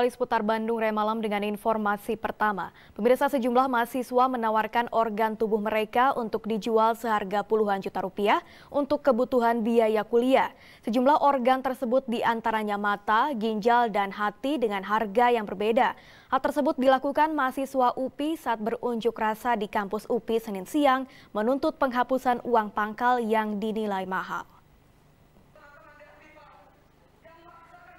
Kali seputar Bandung Remalam dengan informasi pertama. Pemirsa sejumlah mahasiswa menawarkan organ tubuh mereka untuk dijual seharga puluhan juta rupiah untuk kebutuhan biaya kuliah. Sejumlah organ tersebut di antaranya mata, ginjal, dan hati dengan harga yang berbeda. Hal tersebut dilakukan mahasiswa UPI saat berunjuk rasa di kampus UPI Senin siang menuntut penghapusan uang pangkal yang dinilai mahal.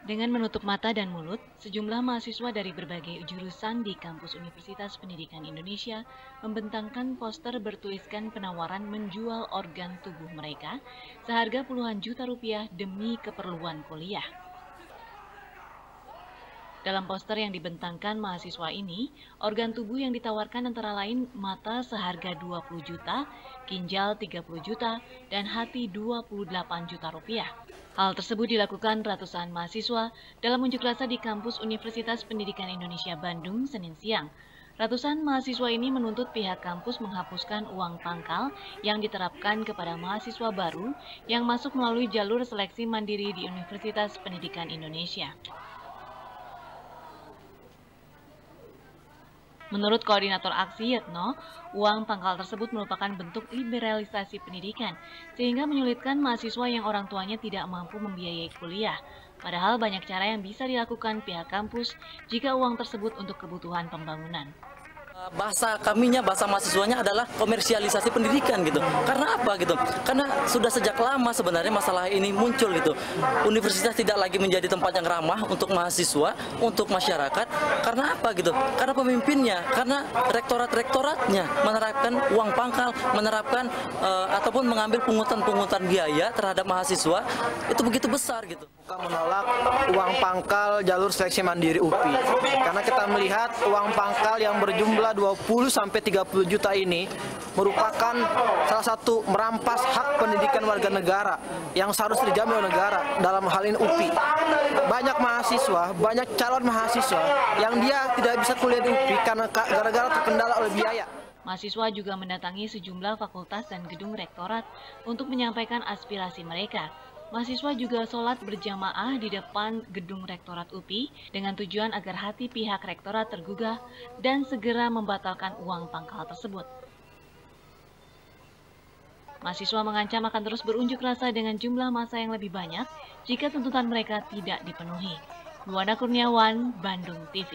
Dengan menutup mata dan mulut, sejumlah mahasiswa dari berbagai jurusan di kampus Universitas Pendidikan Indonesia membentangkan poster bertuliskan penawaran menjual organ tubuh mereka seharga puluhan juta rupiah demi keperluan kuliah. Dalam poster yang dibentangkan mahasiswa ini, organ tubuh yang ditawarkan antara lain mata seharga 20 juta, ginjal 30 juta, dan hati 28 juta rupiah. Hal tersebut dilakukan ratusan mahasiswa dalam unjuk rasa di kampus Universitas Pendidikan Indonesia Bandung Senin siang. Ratusan mahasiswa ini menuntut pihak kampus menghapuskan uang pangkal yang diterapkan kepada mahasiswa baru yang masuk melalui jalur seleksi mandiri di Universitas Pendidikan Indonesia. Menurut koordinator aksi Yetno, uang pangkal tersebut merupakan bentuk liberalisasi pendidikan, sehingga menyulitkan mahasiswa yang orang tuanya tidak mampu membiayai kuliah. Padahal banyak cara yang bisa dilakukan pihak kampus jika uang tersebut untuk kebutuhan pembangunan bahasa kaminya, bahasa mahasiswanya adalah komersialisasi pendidikan gitu. Karena apa gitu? Karena sudah sejak lama sebenarnya masalah ini muncul gitu. Universitas tidak lagi menjadi tempat yang ramah untuk mahasiswa, untuk masyarakat. Karena apa gitu? Karena pemimpinnya, karena rektorat-rektoratnya menerapkan uang pangkal, menerapkan uh, ataupun mengambil pungutan-pungutan biaya terhadap mahasiswa itu begitu besar gitu. Menolak uang pangkal jalur seleksi mandiri UPI karena kita melihat uang pangkal yang berjumlah 20 sampai 30 juta ini merupakan salah satu merampas hak pendidikan warga negara yang seharusnya dijamin oleh negara dalam hal ini UPI. Banyak mahasiswa, banyak calon mahasiswa yang dia tidak bisa kuliah di UPI karena gara-gara terkendala oleh biaya. Mahasiswa juga mendatangi sejumlah fakultas dan gedung rektorat untuk menyampaikan aspirasi mereka Mahasiswa juga sholat berjamaah di depan gedung Rektorat UPI dengan tujuan agar hati pihak Rektorat tergugah dan segera membatalkan uang pangkal tersebut. Mahasiswa mengancam akan terus berunjuk rasa dengan jumlah masa yang lebih banyak jika tuntutan mereka tidak dipenuhi. Buana Kurniawan, Bandung TV.